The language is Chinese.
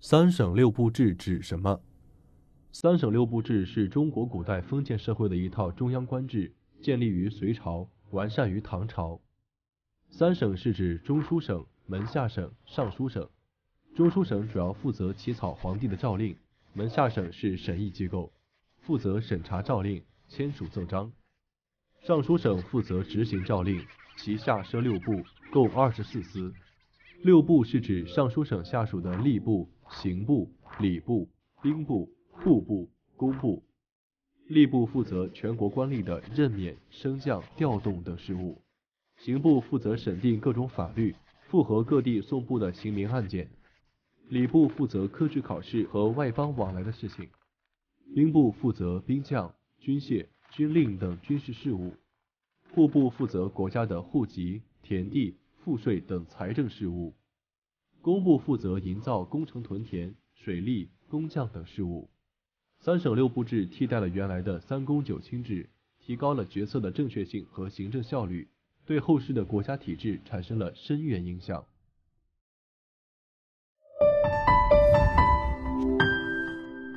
三省六部制指什么？三省六部制是中国古代封建社会的一套中央官制，建立于隋朝，完善于唐朝。三省是指中书省、门下省、尚书省。中书省主要负责起草皇帝的诏令，门下省是审议机构，负责审查诏令、签署奏章。尚书省负责执行诏令，旗下设六部，共二十四司。六部是指尚书省下属的吏部、刑部、礼部、兵部、户部、工部。吏部负责全国官吏的任免、升降、调动等事务；刑部负责审定各种法律，复核各地送部的刑民案件；礼部负责科举考试和外邦往来的事情；兵部负责兵将、军械、军令等军事事务；户部负责国家的户籍、田地。赋税等财政事务，工部负责营造工程屯田、水利、工匠等事务。三省六部制替代了原来的三公九卿制，提高了决策的正确性和行政效率，对后世的国家体制产生了深远影响。